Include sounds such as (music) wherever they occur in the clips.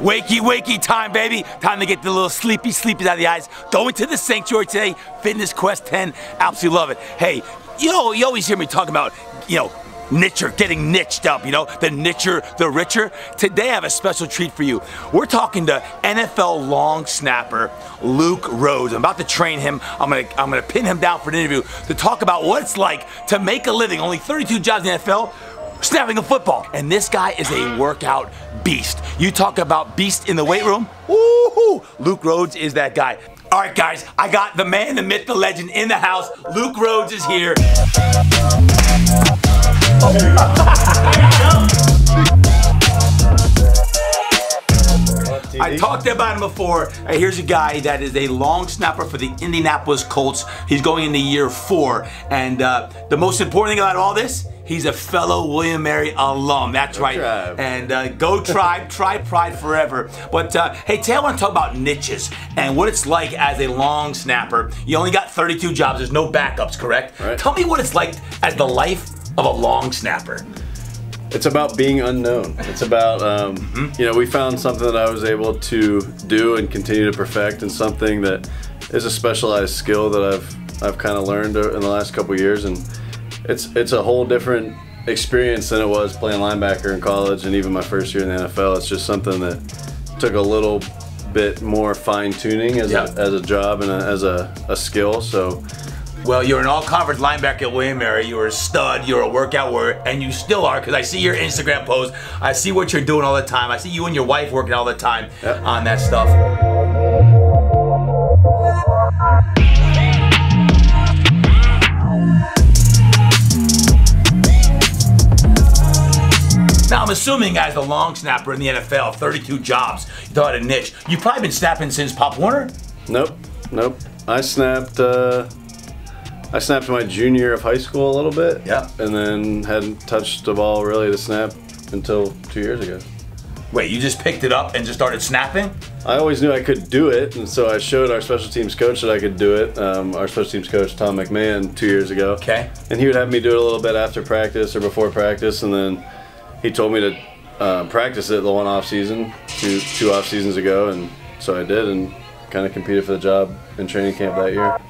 Wakey, wakey time, baby. Time to get the little sleepy sleepies out of the eyes. Going to the sanctuary today. Fitness Quest 10. Absolutely love it. Hey, you know, you always hear me talk about, you know, nicher, getting niched up, you know, the nicher, the richer. Today I have a special treat for you. We're talking to NFL long snapper Luke Rhodes. I'm about to train him. I'm gonna I'm gonna pin him down for an interview to talk about what it's like to make a living. Only 32 jobs in the NFL snapping a football. And this guy is a workout beast. You talk about beast in the weight room, woohoo! Luke Rhodes is that guy. All right, guys, I got the man, the myth, the legend in the house. Luke Rhodes is here. I talked about him before. Here's a guy that is a long snapper for the Indianapolis Colts. He's going into year four. And uh, the most important thing about all this, he's a fellow William Mary alum. That's Go right. Tribe. And uh, go tribe, (laughs) tribe pride forever. But uh, hey, today I want to talk about niches and what it's like as a long snapper. You only got 32 jobs. There's no backups, correct? Right. Tell me what it's like as the life of a long snapper. It's about being unknown. It's about, um, Mm-hmm. you know, we found something that I was able to do and continue to perfect, and something that is a specialized skill that I've I've kind of learned in the last couple years, and it's it's a whole different experience than it was playing linebacker in college, and even my first year in the NFL. It's just something that took a little bit more fine tuning as, Yeah. a, as a job and a, as a, a skill. So Well, you're an all-conference linebacker at William Mary. You're a stud. You're a workout warrior, and you still are because I see your Instagram posts. I see what you're doing all the time. I see you and your wife working all the time Yep. on that stuff. I'm assuming as a long snapper in the NFL, 32 jobs, you thought a niche. You've probably been snapping since Pop Warner. Nope, nope. I snapped. Uh, I snapped my junior year of high school a little bit. Yeah. And then hadn't touched the ball really to snap until two years ago. Wait, you just picked it up and just started snapping? I always knew I could do it, and so I showed our special teams coach that I could do it. Um, our special teams coach Tom McMahon two years ago. Okay. And he would have me do it a little bit after practice or before practice, and then he told me to uh, practice it the one off season, two two off seasons ago, and so I did, and kind of competed for the job in training camp that year.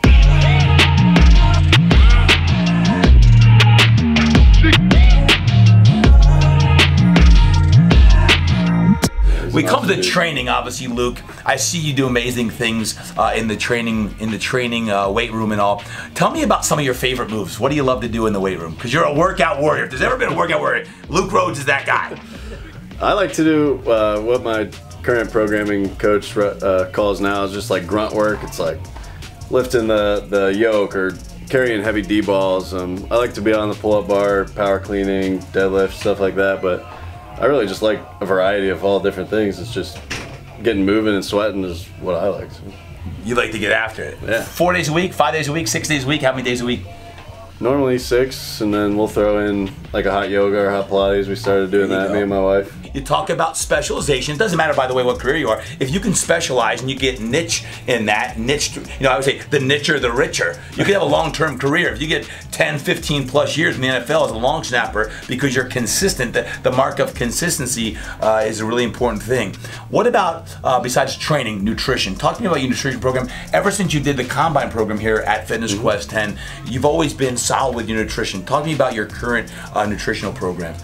We come to the training, obviously, Luke. I see you do amazing things uh, in the training, in the training uh, weight room and all. Tell me about some of your favorite moves. What do you love to do in the weight room? Because you're a workout warrior. If there's ever been a workout warrior, Luke Rhodes is that guy. I like to do uh, what my current programming coach uh, calls now is just like grunt work. It's like lifting the, the yoke or carrying heavy D balls. Um, I like to be on the pull up bar, power cleaning, deadlift, stuff like that. But I really just like a variety of all different things. It's just getting moving and sweating is what I like. So You like to get after it. Yeah. Four days a week, five days a week, six days a week. How many days a week? normally six, and then we'll throw in like a hot yoga or hot Pilates. We started doing that, go. me and my wife. You talk about specialization. It doesn't matter, by the way, what career you are. If you can specialize and you get niche in that, niche, you know, I would say the nicher, the richer. You could have a long-term career. If you get 10, 15 plus years in the NFL as a long snapper because you're consistent, the, the mark of consistency uh, is a really important thing. What about, uh, besides training, nutrition? Talk to me about your nutrition program. Ever since you did the combine program here at Fitness Quest 10, you've always been solid with your nutrition. Talk to me about your current uh, nutritional program.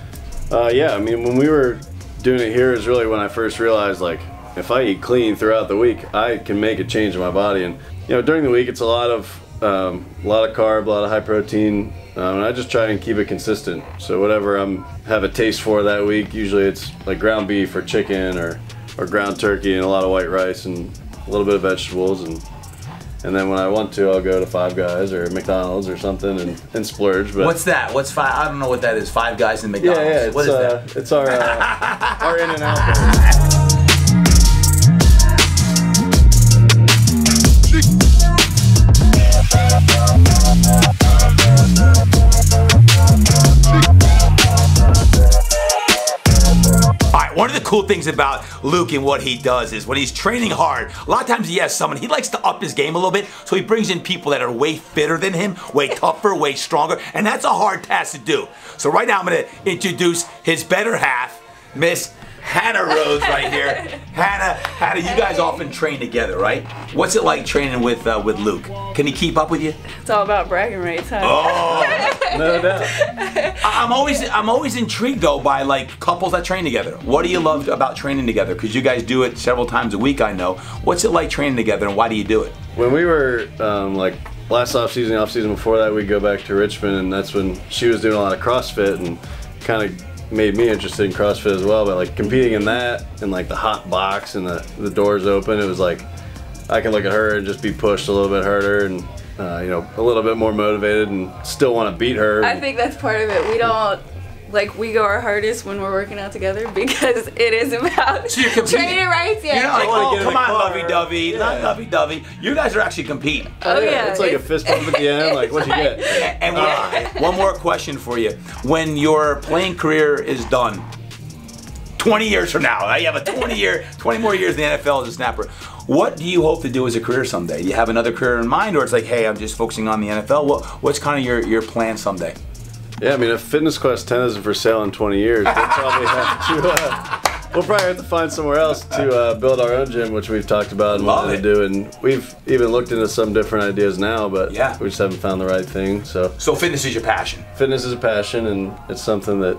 Uh, yeah, I mean, when we were doing it here is really when I first realized like if I eat clean throughout the week, I can make a change in my body. And you know, during the week, it's a lot of um, a lot of carb, a lot of high protein, um, and I just try and keep it consistent. So whatever I'm have a taste for that week, usually it's like ground beef or chicken or or ground turkey and a lot of white rice and a little bit of vegetables and. And then when I want to, I'll go to Five Guys or McDonald's or something and, and splurge. But What's that? What's five? I don't know what that is. Five guys in yeah, McDonald's. yeah, it's, what is uh, that? it's our uh, our In-N-Out. (laughs) cool things about Luke and what he does is when he's training hard, a lot of times he has someone, he likes to up his game a little bit, so he brings in people that are way fitter than him, way (laughs) tougher, way stronger, and that's a hard task to do. So right now I'm gonna introduce his better half, Miss Hannah Rhodes right here. (laughs) Hannah, Hannah, you guys often train together, right? What's it like training with uh, with Luke? Can he keep up with you? It's all about bragging rights, huh? Oh, No doubt. (laughs) I- I'm always I'm always intrigued though by like couples that train together. What do you love about training together? Because you guys do it several times a week. I know. What's it like training together, and why do you do it? When we were um, like last off season, off season before that, we'd go back to Richmond, and that's when she was doing a lot of CrossFit and kind of made me interested in CrossFit as well. But like competing in that and like the hot box and the the doors open, it was like I can look at her and just be pushed a little bit harder and uh, you know a little bit more motivated and still want to beat her. I think that's part of it. We don't like we go our hardest when we're working out together (laughs) because it is about So you're training rights. Yeah, you're not like, wanna oh, come on, lovey-dovey, not Yeah. lovey-dovey. You guys are actually competing. Oh, yeah, it's like a fist bump at the end. Like what you get. And one, one more question for you. When your playing career is done, 20 years from now, right? you have a 20 year, 20 more years in the NFL as a snapper. What do you hope to do as a career someday? Do you have another career in mind, or it's like, hey, I'm just focusing on the NFL? What, what's kind of your, your plan someday? Yeah, I mean, if Fitness Quest 10 isn't for sale in 20 years, we'll probably have to. Uh, we'll probably have to find somewhere else to uh, build our own gym, which we've talked about and Love wanted it. to do. And we've even looked into some different ideas now, but Yeah. we just haven't found the right thing. So So fitness is your passion. fitness is a passion, and it's something that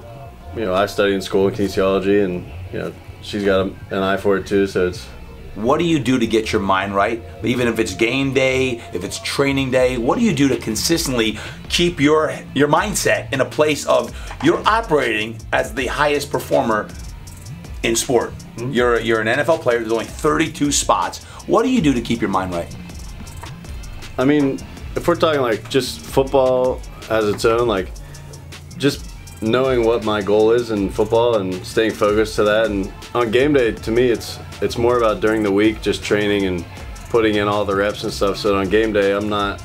you know I study in school in kinesiology, and you know she's got an eye for it too. So it's What do you do to get your mind right? Even if it's game day, if it's training day, what do you do to consistently keep your your mindset in a place of you're operating as the highest performer in sport? Hmm? You're you're an NFL player. There's only 32 spots. What do you do to keep your mind right? I mean, if we're talking like just football as its own, like just knowing what my goal is in football and staying focused to that. And on game day, to me, it's it's more about during the week just training and putting in all the reps and stuff. So on game day, I'm not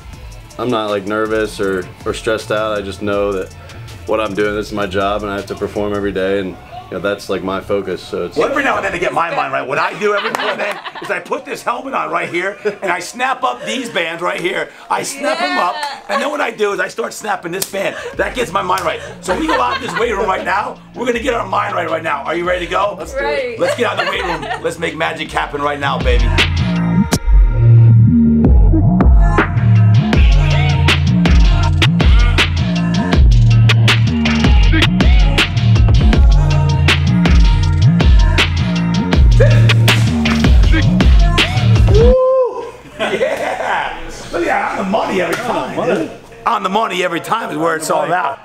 I'm not like nervous or or stressed out. I just know that what I'm doing this is my job and I have to perform every day and. You know, that's like my focus. So it's Well, every now and then to get my mind right, what I do every now and then is I put this helmet on right here and I snap up these bands right here. I snap them up, and then what I do is I start snapping this band. That gets my mind right. So we go out in this weight room right now. We're gonna get our mind right right now. Are you ready to go? Let's Ready. Let's get out of the weight room. Let's make magic happen right now, baby. money every time is where it's all about.